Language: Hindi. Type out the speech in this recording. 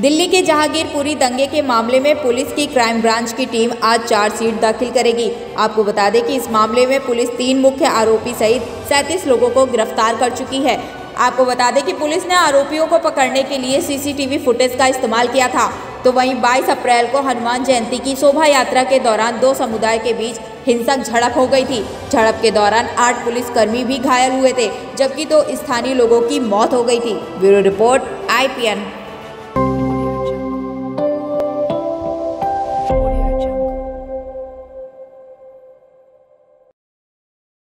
दिल्ली के जहांगीरपुरी दंगे के मामले में पुलिस की क्राइम ब्रांच की टीम आज चार्जशीट दाखिल करेगी। आपको बता दें कि इस मामले में पुलिस तीन मुख्य आरोपी सहित सैंतीस लोगों को गिरफ़्तार कर चुकी है। आपको बता दें कि पुलिस ने आरोपियों को पकड़ने के लिए सीसीटीवी फुटेज का इस्तेमाल किया था। तो वहीं 22 अप्रैल को हनुमान जयंती की शोभा यात्रा के दौरान दो समुदाय के बीच हिंसक झड़प हो गई थी। झड़प के दौरान आठ पुलिसकर्मी भी घायल हुए थे, जबकि दो स्थानीय लोगों की मौत हो गई थी। ब्यूरो रिपोर्ट आई